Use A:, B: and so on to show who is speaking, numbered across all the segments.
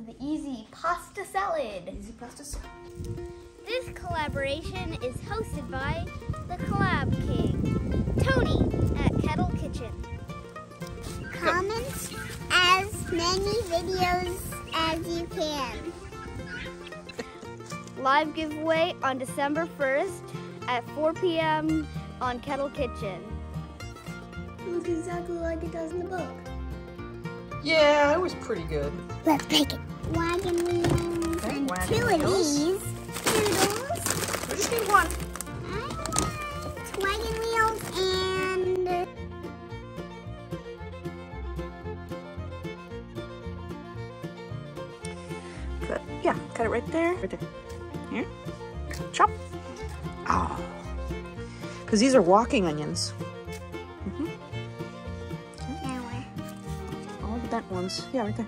A: for the easy pasta salad.
B: Easy pasta salad.
A: This collaboration is hosted by the Collab King, Tony at Kettle Kitchen.
C: Comment as many videos as you can.
A: Live giveaway on December 1st at 4 p.m. on Kettle Kitchen.
C: Looks exactly like it does in the book.
B: Yeah, it was pretty good.
C: Let's pick it. Wagon wheels and
B: wagon
C: two
B: wheels.
C: of these. Noodles.
B: We just need one.
C: and Wagon wheels and
B: Cut. Yeah, cut it right there. Right there. Here. Chop. Oh. Because these are walking onions. Mm-hmm.
C: now where?
B: All the bent ones. Yeah, right there.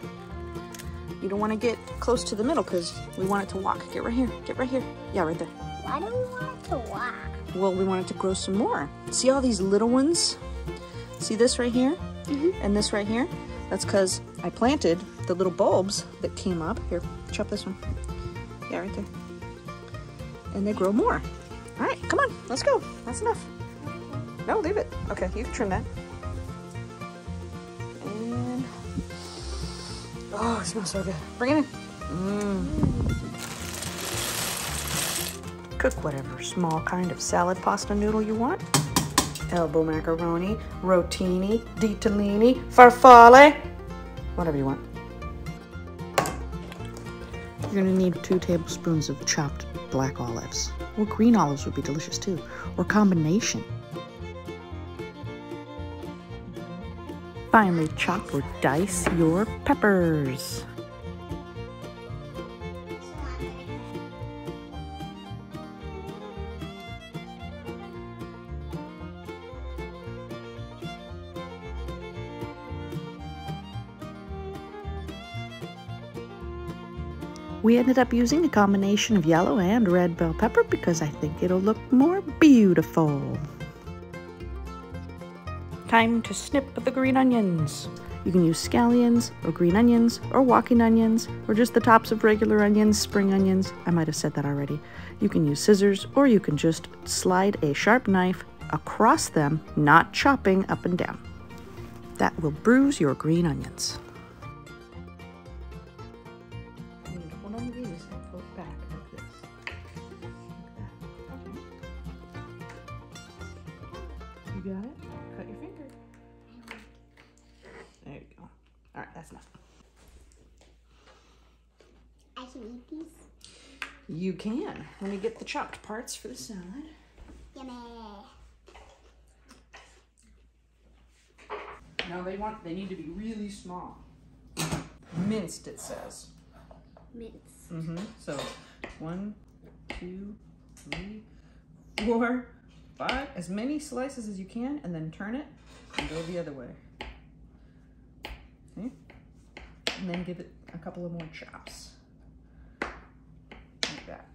B: You don't want to get close to the middle because we want it to walk. Get right here. Get right here. Yeah, right there.
C: Why do we want it to walk?
B: Well, we want it to grow some more. See all these little ones? See this right here? Mhm. And this right here? That's because I planted the little bulbs that came up. Here, chop this one. Yeah, right there. And they grow more. All right, come on, let's go. That's enough. No, leave it. Okay, you can trim that. Oh, it smells so good. Bring it in. Mmm. Cook whatever small kind of salad pasta noodle you want. Elbow macaroni, rotini, ditalini, farfalle, whatever you want. You're gonna need two tablespoons of chopped black olives. Or green olives would be delicious too, or combination. Finely chop or dice your peppers. We ended up using a combination of yellow and red bell pepper because I think it'll look more beautiful. Time to snip the green onions. You can use scallions or green onions or walking onions or just the tops of regular onions, spring onions. I might have said that already. You can use scissors or you can just slide a sharp knife across them, not chopping up and down. That will bruise your green onions. That's enough.
C: I can eat these.
B: You can. Let me get the chopped parts for the salad.
C: Yummy.
B: Now they want, they need to be really small. Minced, it says.
A: Minced.
B: Mm-hmm. So one, two, three, four, five. As many slices as you can, and then turn it and go the other way. Okay. And then give it a couple of more chops. Like that.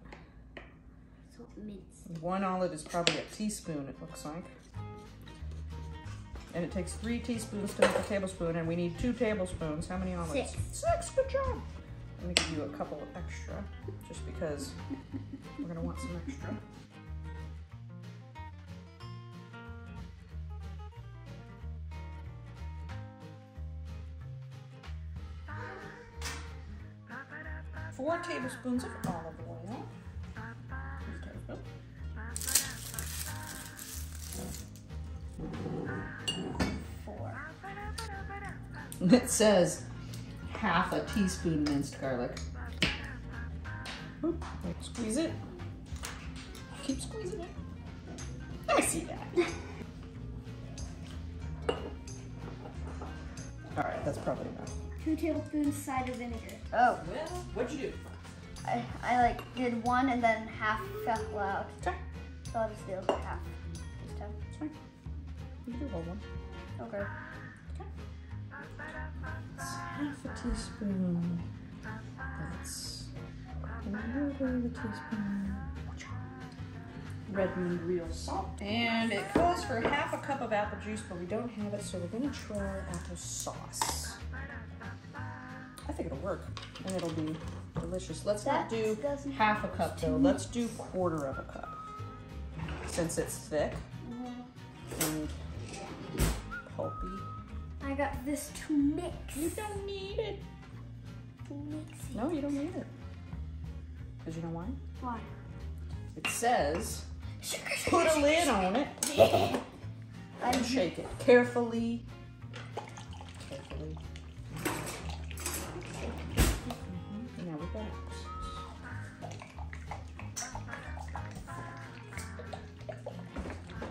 B: One olive is probably a teaspoon, it looks like. And it takes three teaspoons to make a tablespoon, and we need two tablespoons. How many olives?
A: Six.
B: Six, good job. Let me give you a couple extra, just because we're gonna want some extra. Four tablespoons of olive oil.
A: Four.
B: It says half a teaspoon minced garlic. Oop, Squeeze it. Keep squeezing it. I see that. All right, that's probably enough.
A: Two tablespoons cider vinegar.
B: Oh, well, what'd you do?
A: I, I like did one and then half fell out.
B: Okay,
A: So I'll just do half this time.
B: it's fine. You can do a whole one.
A: Okay.
B: It's half a teaspoon. That's a quarter of a teaspoon. Redmond real salt. And it calls for half a cup of apple juice, but we don't have it, so we're gonna try apple sauce. I think it'll work, and it'll be delicious. Let's not do half a cup though. Let's do quarter of a cup, since it's thick and pulpy.
A: I got this to mix.
B: You don't need it.
A: To mix it.
B: No, you don't need it. Cause you know why?
A: Why?
B: It says
A: Sugar,
B: put a lid on it and shake it. Carefully.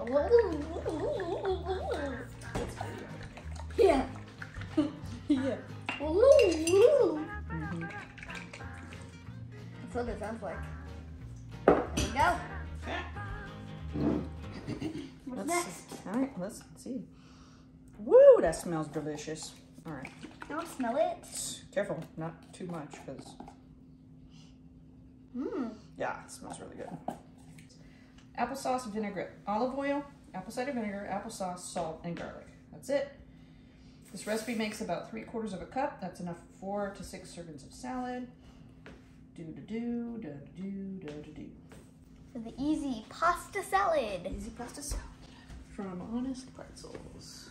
B: Now we got
A: Yeah.
B: yeah.
A: That's what it sounds like. There we go. What's
B: Let's
A: next?
B: See. All right, let's see. Woo, that smells delicious. All right,
A: Don't smell it.
B: careful, not too much, because. Yeah, it smells really good. Applesauce, vinaigrette, olive oil, apple cider vinegar, applesauce, salt, and garlic. That's it. This recipe makes about three quarters of a cup. That's enough for four to six servings of salad. Do do do do do do do do.
A: For the easy pasta salad.
B: Easy pasta salad from Honest Pretzels.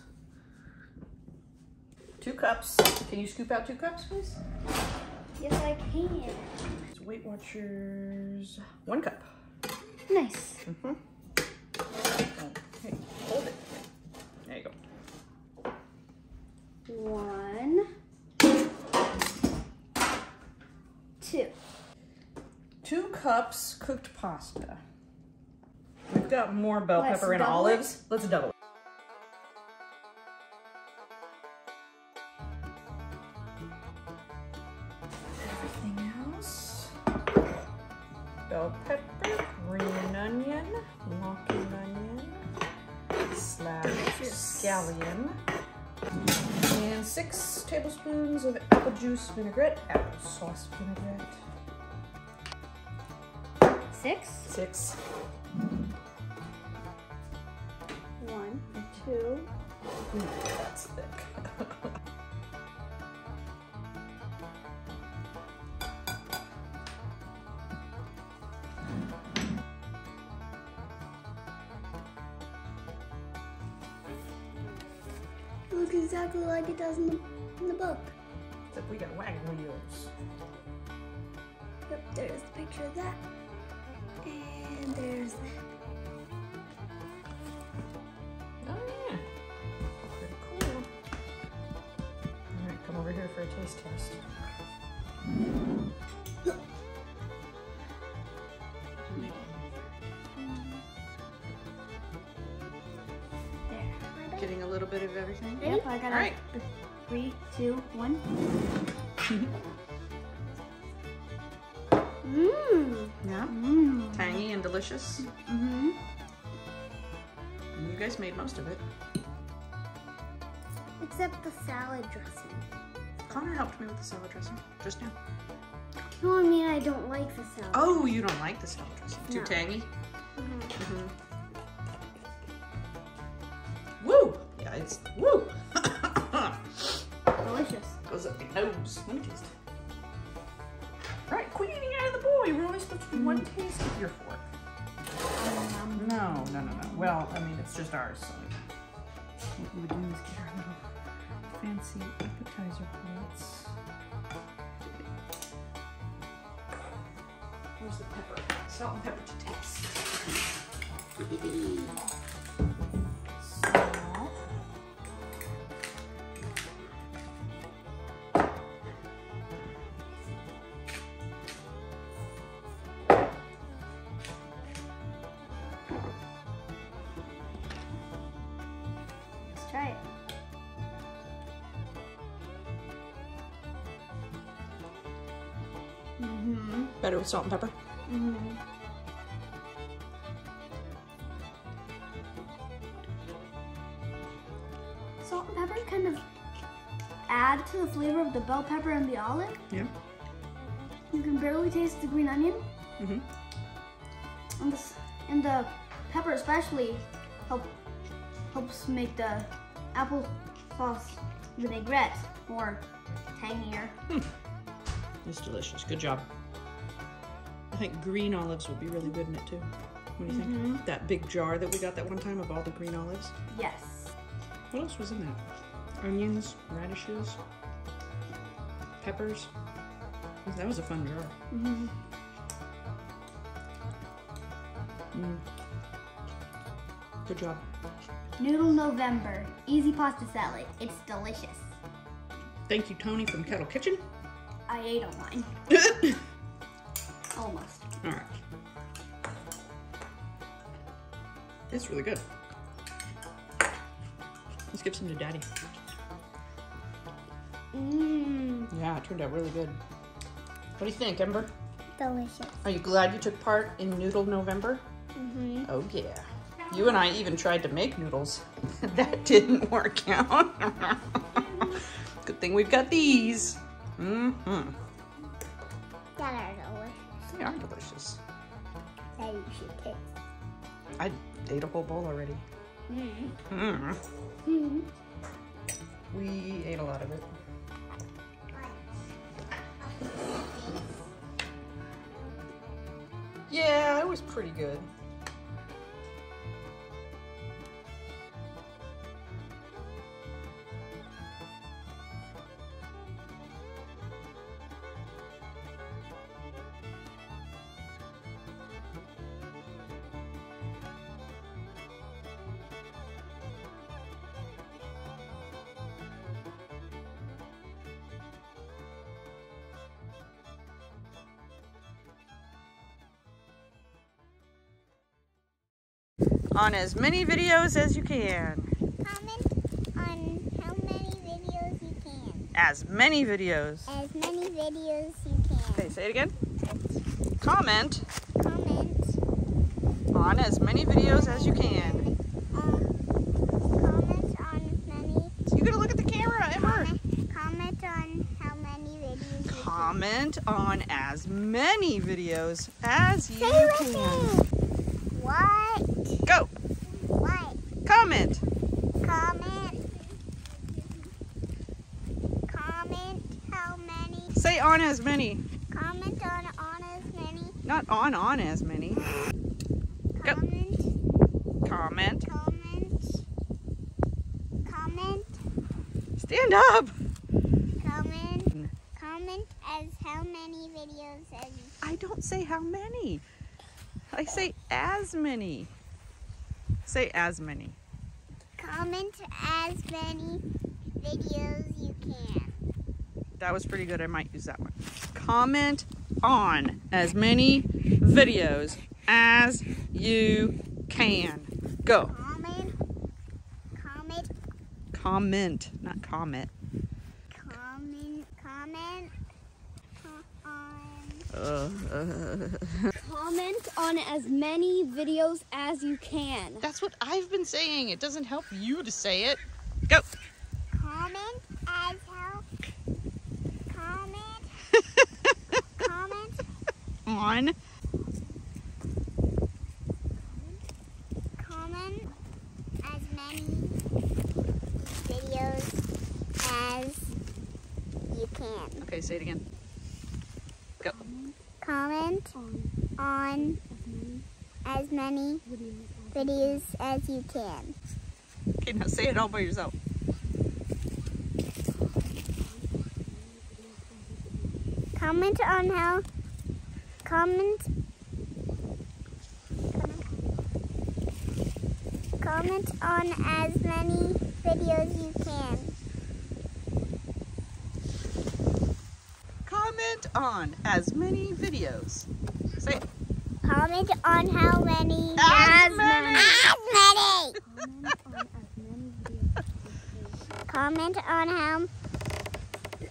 B: Two cups. Can you scoop out two cups, please?
A: Yes, I can.
B: Weight Watchers. One cup.
A: Nice.
B: Mm-hmm. Okay, hold it. There you go.
A: One, two.
B: Two cups cooked pasta. We've got more bell
A: Let's
B: pepper and olives. Let's double scallion, and six tablespoons of apple juice vinaigrette, apple sauce vinaigrette.
A: Six.
B: Six.
A: One, two.
B: Ooh, that's thick.
A: Looks exactly like it does in the, in the book.
B: Except we got wagon wheels.
A: Yep, there's the picture of that. And there's that.
B: Oh yeah. Pretty cool. Alright, come over here for a taste test. Getting a little bit of everything.
A: Yep, I got
B: All right.
A: it. Three, two, one. Mmm.
B: Yeah.
A: Mmm.
B: Tangy and delicious.
A: Mm-hmm.
B: You guys made most of it.
A: Except the salad dressing.
B: Connor helped me with the salad dressing just now.
A: No, I mean I don't like the salad.
B: Oh, you don't like the salad dressing? Too
A: No.
B: tangy?
A: Mhm.
B: Mm-hmm. Woo! Yeah, it's woo!
A: Delicious.
B: Goes up your nose. Let me taste it. Right, quit eating out of the bowl. You're only supposed to do one taste with your fork.
A: Um,
B: No, no, no, no. Well, I mean, it's just ours, so what we would do is get our little fancy appetizer plates. Where's the pepper? Salt and pepper to taste.
A: Mm-hmm.
B: Better with salt and pepper.
A: Mm-hmm. Salt and pepper kind of add to the flavor of the bell pepper and the olive.
B: Yeah.
A: You can barely taste the green onion,
B: Mm-hmm.
A: and the, and the pepper especially help helps make the apple sauce vinaigrette more tangier.
B: It's delicious. Good job. I think green olives would be really good in it too. What do you think? That big jar that we got that one time of all the green olives.
A: Yes.
B: What else was in that? Onions, radishes, peppers. That was a fun jar.
A: Mm-hmm.
B: Mm. Good job.
A: Noodle November. Easy pasta salad. It's delicious.
B: Thank you, Tony from Kettle Kitchen.
A: I ate on mine.
B: It's really good. Let's give some to Daddy.
A: Mmm.
B: Yeah, it turned out really good. What do you think, Ember?
C: Delicious.
B: Are you glad you took part in Noodle November?
A: Mm-hmm.
B: Oh yeah. You and I even tried to make noodles. that didn't work out. Good thing we've got these. Mm-hmm.
C: That are delicious.
B: They are delicious.
C: That you should taste.
B: I ate a whole bowl already.
A: Mm-hmm.
B: Mm. We ate a lot of it. Yeah, it was pretty good. On as many videos as you can.
C: Comment on how many videos you can.
B: As many videos.
C: As many videos you can.
B: Okay, say it again. Comment
C: Comment.
B: on as many videos as you can.
C: Uh, comment on many.
B: You gotta look at the camera, Ember.
C: Comment, comment on how many videos you
B: Comment on as many videos as you
C: can. Say with
B: can.
C: me. What?
B: Go.
C: What?
B: Comment.
C: Comment. Comment how many.
B: Say on as many.
C: Comment on on as many.
B: Not on on as many. Go.
C: Comment.
B: Comment.
C: Comment. Comment.
B: Stand up.
C: Comment. Comment as how many videos as
B: I don't say how many. I say as many. Say as many.
C: comment as many videos.
B: That was pretty good. I might use that one. Comment on as many videos as you can. Go.
C: Comment. Comment.
B: Comment, not comment.
C: Comment. Comment. On.
B: Uh, uh,
A: Comment on as many videos as you can.
B: that's what I've been saying. It doesn't help you to say it. Go.
C: Comment as how. Comment.
B: On
C: Comment as many videos as you can.
B: Okay, say it again. Go.
C: Comment on as many videos as you can.
B: Okay, now say it all by yourself.
C: Comment on how. Comment. Comment on as many videos you can.
B: Comment on as many videos. Say it.
C: Comment on how many.
B: As many.
C: As many. Comment on how.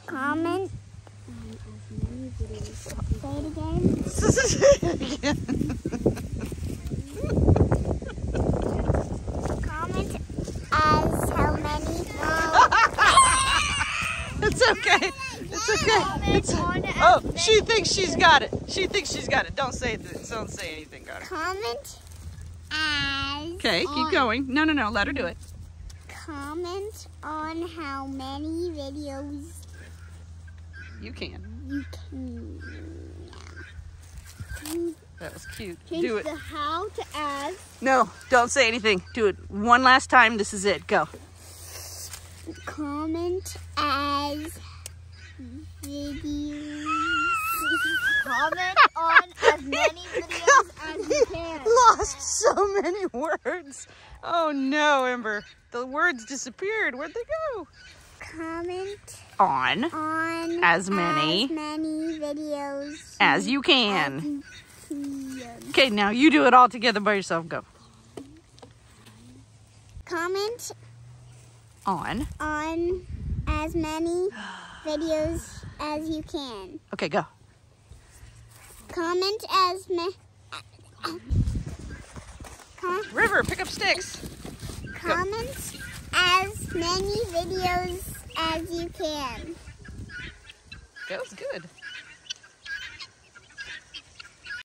C: Comment. Say it again. Comment as how many.
B: it's okay. It's okay. It's, oh, she thinks she's got it. She thinks she's got it. Don't say th- don't say anything, got it.
C: Comment as.
B: Okay, keep going. No, no, no. Let her do it.
C: Comment on how many videos
B: you can.
C: you can.
B: That was cute.
C: Change
B: Do it.
C: the how to as.
B: No, don't say anything. Do it one last time. This is it. Go.
C: Comment as videos.
A: Comment on as many videos as you can.
B: Lost so many words. Oh no, Ember. The words disappeared. Where'd they go?
C: Comment
B: On
C: on
B: As many.
C: as many videos
B: as you
C: as you can.
B: Okay, now you do it all together by yourself. Go.
C: Comment
B: On.
C: on as many videos as you can.
B: Okay, go.
C: Comment as ma- com-
B: River, pick up sticks.
C: comment as many videos as you can.
B: That was good.